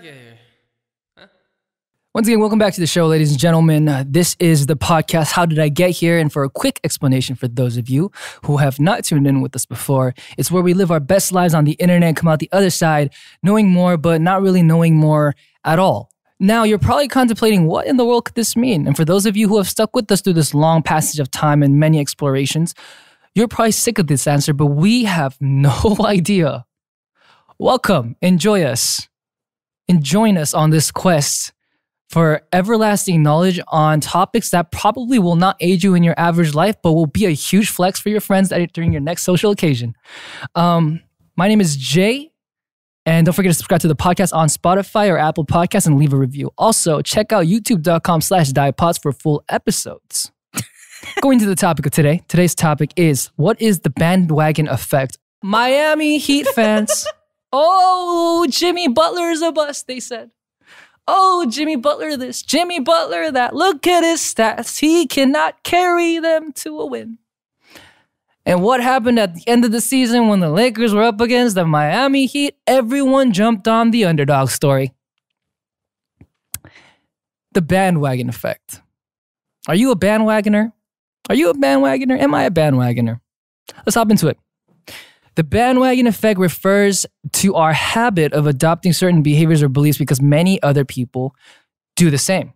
Here? Once again, welcome back to the show, ladies and gentlemen. Uh, this is the podcast, How Did I Get Here? And for a quick explanation for those of you who have not tuned in with us before, it's where we live our best lives on the internet, come out the other side, knowing more, but not really knowing more at all. Now, you're probably contemplating what in the world could this mean? And for those of you who have stuck with us through this long passage of time and many explorations, you're probably sick of this answer, but we have no idea. Welcome, enjoy us, and join us on this quest for everlasting knowledge on topics that probably will not aid you in your average life, but will be a huge flex for your friends during your next social occasion. Um, my name is Jae. And don't forget to subscribe to the podcast on Spotify or Apple Podcasts and leave a review. Also, check out youtube.com slash divepods for full episodes. Going to the topic of today. Today's topic is what is the bandwagon effect? Miami Heat fans. Oh, Jimmy Butler is a bust, they said. Oh, Jimmy Butler this, Jimmy Butler that. Look at his stats. He cannot carry them to a win. And what happened at the end of the season when the Lakers were up against the Miami Heat? Everyone jumped on the underdog story. The bandwagon effect. Are you a bandwagoner? Are you a bandwagoner? Am I a bandwagoner? Let's hop into it. The bandwagon effect refers to our habit of adopting certain behaviors or beliefs because many other people do the same.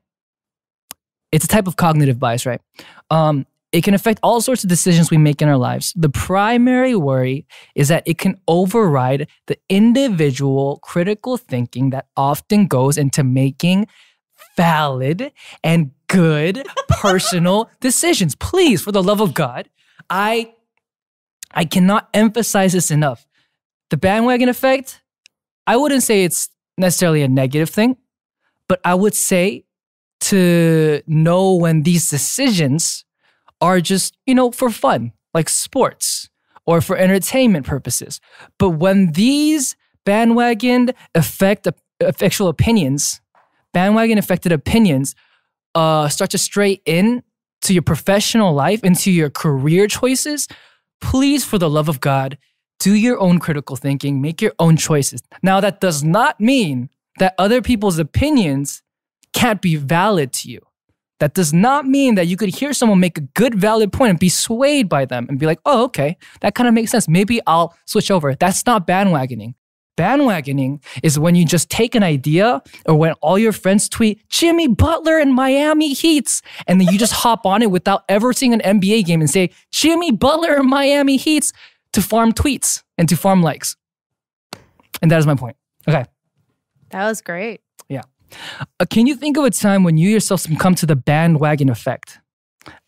It's a type of cognitive bias, right? Um, it can affect all sorts of decisions we make in our lives. The primary worry is that it can override the individual critical thinking that often goes into making valid and good personal decisions. Please, for the love of God, I I cannot emphasize this enough. The bandwagon effect, I wouldn't say it's necessarily a negative thing, but I would say to know when these decisions are just, you know, for fun, like sports or for entertainment purposes. But when these bandwagon effect effectual opinions, bandwagon affected opinions uh, start to stray in to your professional life, into your career choices, please, for the love of God, do your own critical thinking, make your own choices. Now, that does not mean that other people's opinions can't be valid to you. That does not mean that you could hear someone make a good, valid point and be swayed by them and be like, oh, okay, that kind of makes sense. Maybe I'll switch over. That's not bandwagoning. Bandwagoning is when you just take an idea or when all your friends tweet Jimmy Butler and Miami Heats, and then you just hop on it without ever seeing an NBA game and say Jimmy Butler and Miami Heats to farm tweets and to farm likes. And that is my point. Okay. That was great. Yeah. Uh, can you think of a time when you yourself succumbed to the bandwagon effect?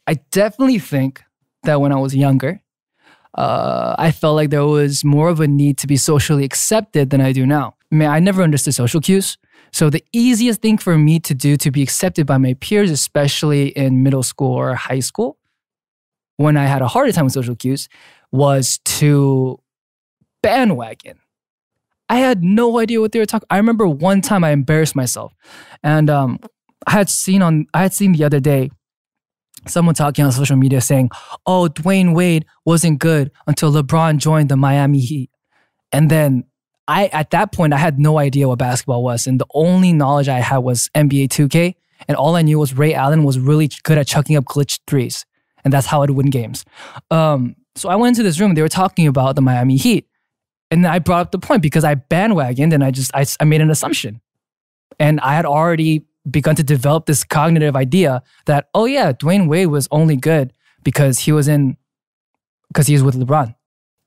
I definitely think that when I was younger, uh, I felt like there was more of a need to be socially accepted than I do now. I mean, I never understood social cues. So the easiest thing for me to do to be accepted by my peers, especially in middle school or high school, when I had a harder time with social cues, was to bandwagon. I had no idea what they were talking. I remember one time I embarrassed myself, and um, I had seen on I had seen the other day someone talking on social media saying, "Oh, Dwyane Wade wasn't good until LeBron joined the Miami Heat," and then I at that point I had no idea what basketball was, and the only knowledge I had was NBA 2K, and all I knew was Ray Allen was really good at chucking up glitch threes, and that's how I'd win games. Um, so I went into this room they were talking about the Miami Heat, and I brought up the point because I bandwagoned and I just I, I made an assumption, and I had already begun to develop this cognitive idea that, oh yeah, Dwyane Wade was only good because he was in, because he was with LeBron.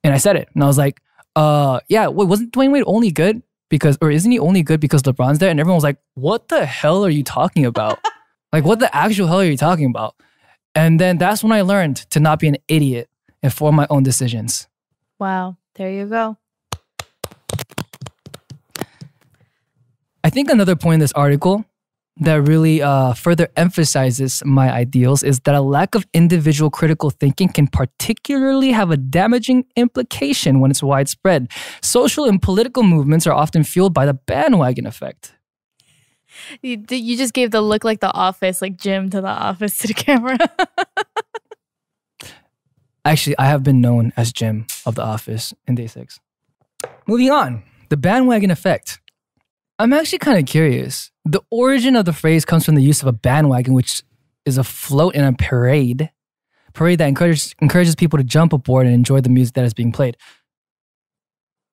And I said it. And I was like, uh, yeah, wait, wasn't Dwyane Wade only good because, or isn't he only good because LeBron's there? And everyone was like, what the hell are you talking about? like, what the actual hell are you talking about? And then that's when I learned to not be an idiot and form my own decisions. Wow. There you go. I think another point in this article that really uh, further emphasizes my ideals is that a lack of individual critical thinking can particularly have a damaging implication when it's widespread. Social and political movements are often fueled by the bandwagon effect. You, you just gave the look like the office, like Jim to the office to the camera. Actually, I have been known as Jim of the office in day six. Moving on, the bandwagon effect. I'm actually kind of curious. The origin of the phrase comes from the use of a bandwagon, which is a float in a parade, parade that encourages encourages people to jump aboard and enjoy the music that is being played.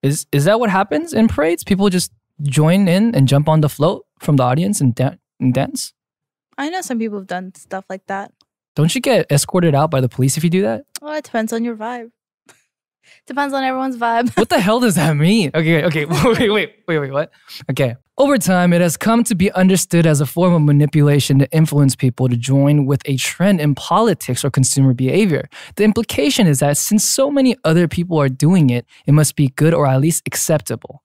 Is is that what happens in parades? People just join in and jump on the float from the audience and, dan- and dance. I know some people have done stuff like that. Don't you get escorted out by the police if you do that? Well, it depends on your vibe. Depends on everyone's vibe. What the hell does that mean? Okay, okay, wait, wait, wait, wait, what? Okay. Over time, it has come to be understood as a form of manipulation to influence people to join with a trend in politics or consumer behavior. The implication is that since so many other people are doing it, it must be good or at least acceptable.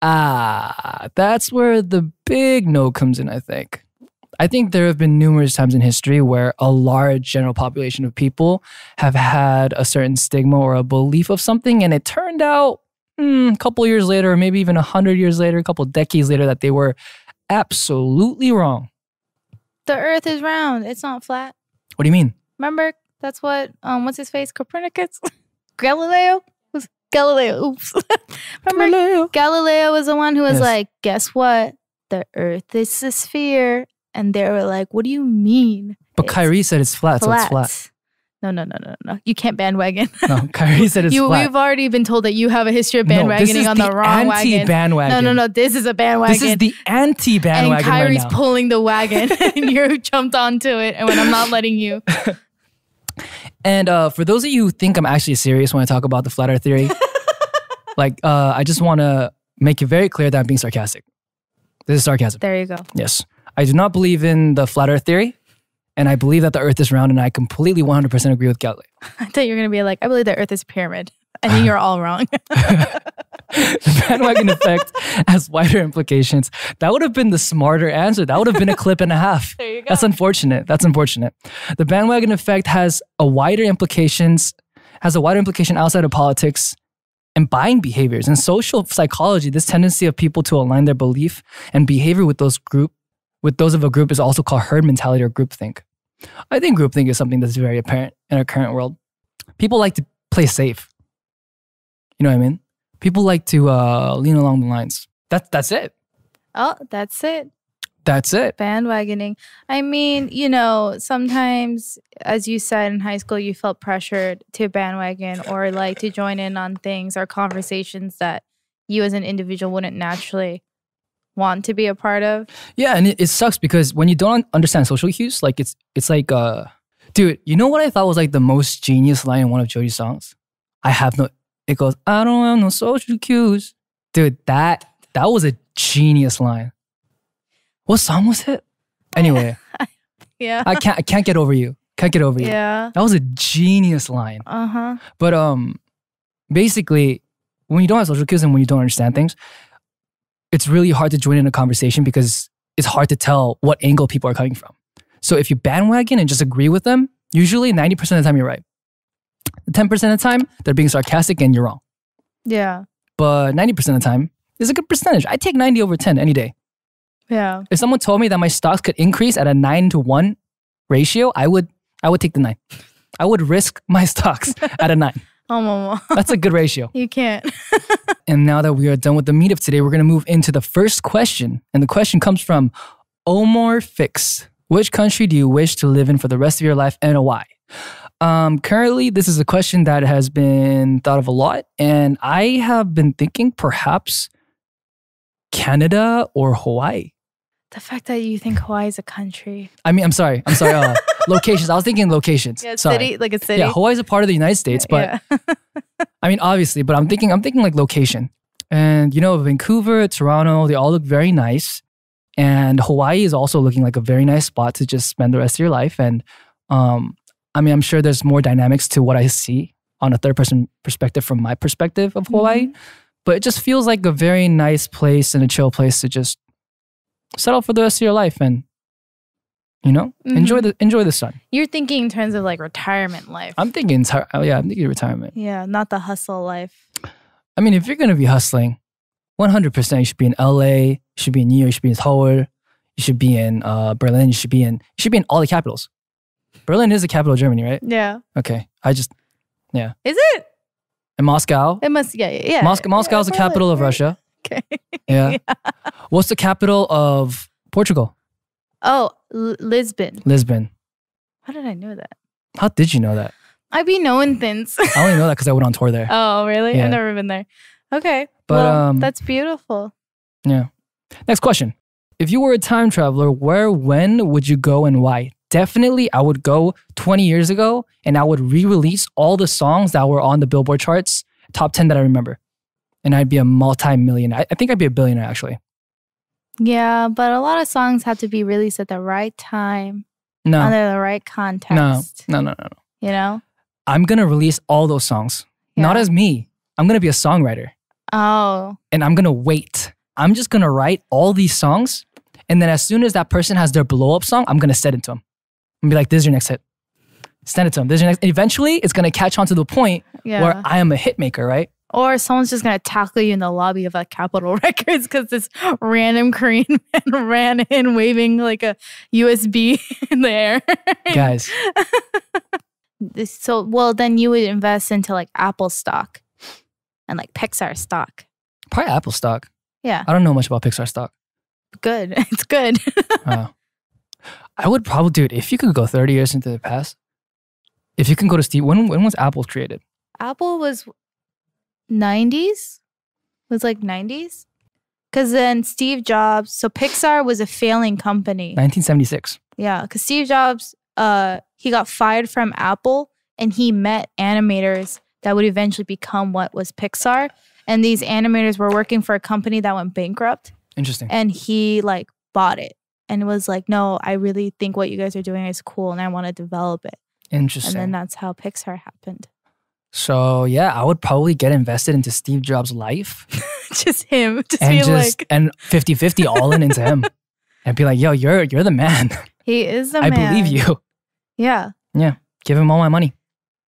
Ah, that's where the big no comes in, I think. I think there have been numerous times in history where a large general population of people have had a certain stigma or a belief of something, and it turned out mm, a couple years later, or maybe even a hundred years later, a couple decades later, that they were absolutely wrong. The earth is round, it's not flat. What do you mean? Remember? That's what, um, what's his face? Copernicus? Galileo? Was Galileo? Oops. Remember? Galileo. Galileo was the one who was Yes. like, guess what? The earth is a sphere. And they were like, what do you mean? But It's Kyrie said it's flat, so it's flat. flat. No, no, no, no, no. You can't bandwagon. No, Kyrie said it's you, flat. We've already been told that you have a history of no, bandwagoning is on the, the, wrong wagon. anti-bandwagon. No, no, no. This is a bandwagon. This is the anti-bandwagon and Kyrie's right pulling the wagon, and you jumped onto it. And when I'm not letting you, And uh, for those of you who think I'm actually serious when I talk about the flat Earth theory, like uh, I just want to make it very clear that I'm being sarcastic. This is sarcasm. there you go. Yes, I do not believe in the flat Earth theory, and I believe that the Earth is round, and I completely 100% agree with Galileo. I thought you were gonna be like, I believe the Earth is a pyramid. I think you're all wrong. the bandwagon effect has wider implications. That would have been the smarter answer. That would have been a clip and a half. There you go. That's unfortunate. That's unfortunate. The bandwagon effect has a wider implications, has a wider implication outside of politics and buying behaviors. In social psychology, this tendency of people to align their belief and behavior with those group with those of a group is also called herd mentality or groupthink. I think groupthink is something that's very apparent in our current world. People like to play safe. You know what I mean? People like to uh, lean along the lines. That's that's it. oh, that's it. That's it. Bandwagoning. I mean, you know, sometimes, as you said in high school, you felt pressured to bandwagon or like to join in on things or conversations that you as an individual wouldn't naturally want to be a part of. Yeah, and it, it sucks because when you don't understand social cues, like it's it's like uh dude, you know what I thought was like the most genius line in one of Joji's songs? I have no it goes, I don't have no social cues. Dude, that that was a genius line. What song was it? Anyway, Yeah. I can't I can't get over you. Can't get over you. yeah. That was a genius line. Uh huh. But um, basically, when you don't have social cues and when you don't understand things, it's really hard to join in a conversation because it's hard to tell what angle people are coming from. So if you bandwagon and just agree with them, usually 90% of the time you're right. 10% of the time, they're being sarcastic and you're wrong. Yeah. But 90% of the time is a good percentage. I take 90 over 10 any day. Yeah. If someone told me that my stocks could increase at a 9 to 1 ratio, I would I would take the 9. I would risk my stocks at a 9. Oh. That's a good ratio. You can't. And now that we are done with the meetup today, we're going to move into the first question. And the question comes from Omar Fix. Which country do you wish to live in for the rest of your life and why? Um, currently, this is a question that has been thought of a lot. And I have been thinking perhaps Canada or Hawaii. The fact that you think Hawaii is a country. I mean, I'm sorry. I'm sorry. Uh, locations. I was thinking locations. Yeah, sorry. city, like a city. Yeah, Hawaii is a part of the United States, but yeah. I mean, obviously, but I'm thinking, I'm thinking like location. And you know, Vancouver, Toronto, they all look very nice. And Hawaii is also looking like a very nice spot to just spend the rest of your life. And um, I mean, I'm sure there's more dynamics to what I see on a third person perspective from my perspective of Hawaii. But it just feels like a very nice place and a chill place to just settle for the rest of your life and you know enjoy the enjoy the sun. You're thinking in terms of like retirement life. I'm thinking, oh, yeah, I'm thinking retirement. yeah, not the hustle life. I mean, if you're gonna be hustling, 100% you should be in LA, you should be in New York, you should be in Seoul, you should be in uh, Berlin, you should be in you should be in all the capitals. Berlin is the capital of Germany, right? Yeah. Okay, I just yeah. Is it? in Moscow. It must. Yeah. Yeah. Moscow Moscow is the capital of right. Russia. Okay. Yeah. What's the capital of Portugal? Oh, L- Lisbon. Lisbon. How did I know that? How did you know that? I be knowing things. I only know that because I went on tour there. oh, really? Yeah. I've never been there. Okay. But, well, um, that's beautiful. Yeah. Next question. If you were a time traveler, where, when would you go and why? Definitely, I would go 20 years ago and I would re release all the songs that were on the Billboard charts, top 10 that I remember. And I'd be a multi millionaire. I I think I'd be a billionaire actually. Yeah, but a lot of songs have to be released at the right time, No, under the right context. no, no, no. no. no. You know? I'm going to release all those songs. Not as me. I'm going to be a songwriter Oh, and I'm going to wait. I'm just going to write all these songs. And then as soon as that person has their blow up song, I'm going to send it to them and be like, this is your next hit. Send it to them. This is your next. Eventually, it's going to catch on to the point yeah. where I am a hit maker, right? Or someone's just gonna tackle you in the lobby of like Capitol Records because this random Korean man ran in waving like a USB in the air. Guys, so, well, then you would invest into like Apple stock and like Pixar stock. probably Apple stock. Yeah, I don't know much about Pixar stock. good. It's good. I would probably, dude, if you could go 30 years into the past, if you can go to Steve, when, when was Apple created? Apple was 90s? It Was like 90s? Because then Steve Jobs, so Pixar was a failing company. 1976. Yeah, because Steve Jobs, uh, he got fired from Apple and he met animators that would eventually become what was Pixar. And these animators were working for a company that went bankrupt Interesting. and he like bought it and was like, no, I really think what you guys are doing is cool and I want to develop it. Interesting. And then that's how Pixar happened. So yeah, I would probably get invested into Steve Jobs' life just him, just and just like, and 50-50 all in into him. And be like, yo, you're you're the man. he is the man. I man. believe you. Yeah. Yeah. Give him all my money.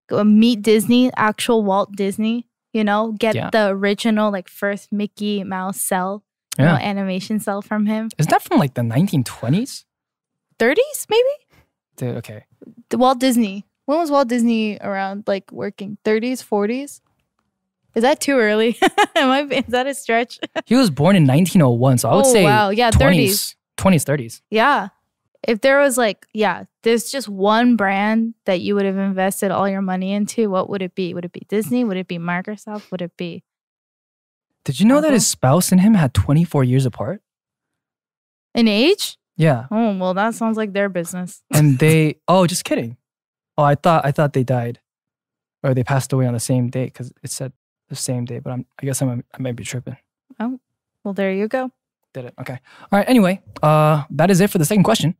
Go meet Disney, actual Walt Disney, you know, get Yeah. the original, like first Mickey Mouse cell, you know, animation cell from him. Isn't that from like the 1920s? 30s, maybe? Dude, okay. The Walt Disney. When was Walt Disney around, like working? 30s, 40s? Is that too early? Am I? Is that a stretch? He was born in 1901, so I would oh say wow, yeah, 30s. 20s, 20s, 30s. Yeah. If there was like, yeah, there's just one brand that you would have invested all your money into, what would it be? Would it be Disney? Would it be Microsoft? Would it be Did you know that Uh-huh. his spouse and him had 24 years apart? In age? Yeah. Oh well, that sounds like their business. And they oh, just kidding. Oh, I thought I thought they died. Or they passed away on the same day because it said the same day, but I'm I guess I'm, I might be tripping. Oh, well, there you go. Did it. Okay. All right. Anyway, uh, that is it for the second question.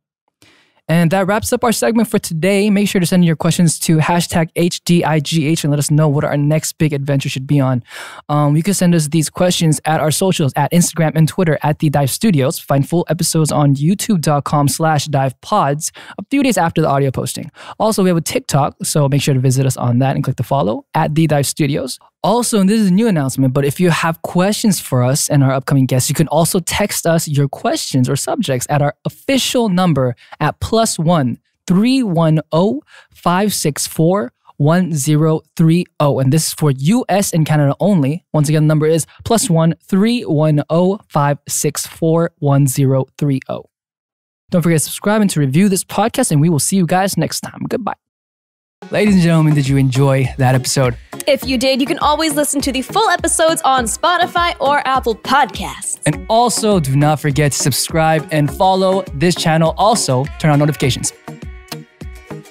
And that wraps up our segment for today. Make sure to send your questions to hashtag HDIGH and let us know what our next big adventure should be on. Um, you can send us these questions at our socials at Instagram and Twitter at The Dive Studios. Find full episodes on youtube.com slash dive pods a few days after the audio posting. Also, we have a TikTok, so make sure to visit us on that and click the follow at The Dive Studios. Also, and this is a new announcement, but if you have questions for us and our upcoming guests, you can also text us your questions or subjects at our official number at plus one 310 564 1030. And this is for US and Canada only. Once again, the number is plus one 310 564 1030. Don't forget to subscribe and to review this podcast, and we will see you guys next time. Goodbye. Ladies and gentlemen, did you enjoy that episode? If you did, you can always listen to the full episodes on Spotify or Apple Podcasts. And also, do not forget to subscribe and follow this channel. Also, turn on notifications.